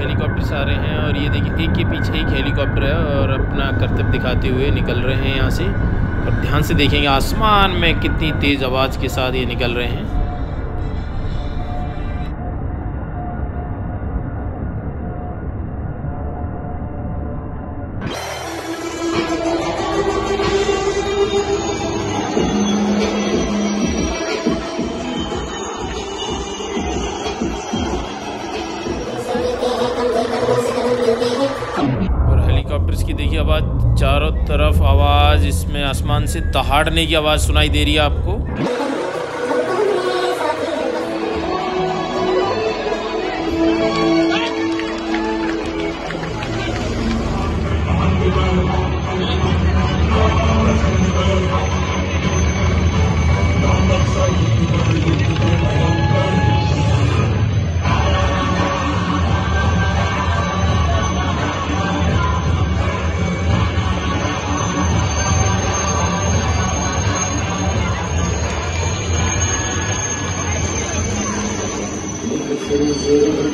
Helicopter आ रहे हैं और ये देखिए, एक के पीछे एक हेलीकॉप्टर है और अपना कर्तव्य दिखाते हुए निकल रहे हैं यहाँ से। और ध्यान से देखेंगे, आसमान में कितनी तेज़ आवाज़ के साथ ये निकल रहे हैं। आवाज़ चारों तरफ़ आवाज़, इसमें आसमान से दहाड़ने की आवाज़ सुनाई दे रही है आपको। Turn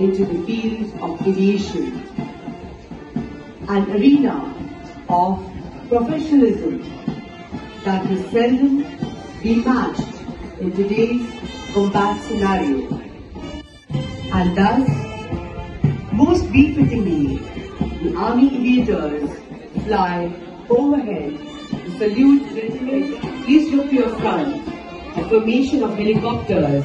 into the field of aviation, an arena of professionalism that will seldom be matched in today's combat scenario. And thus, most befittingly, the Army aviators fly overhead to salute the to your front. A formation of helicopters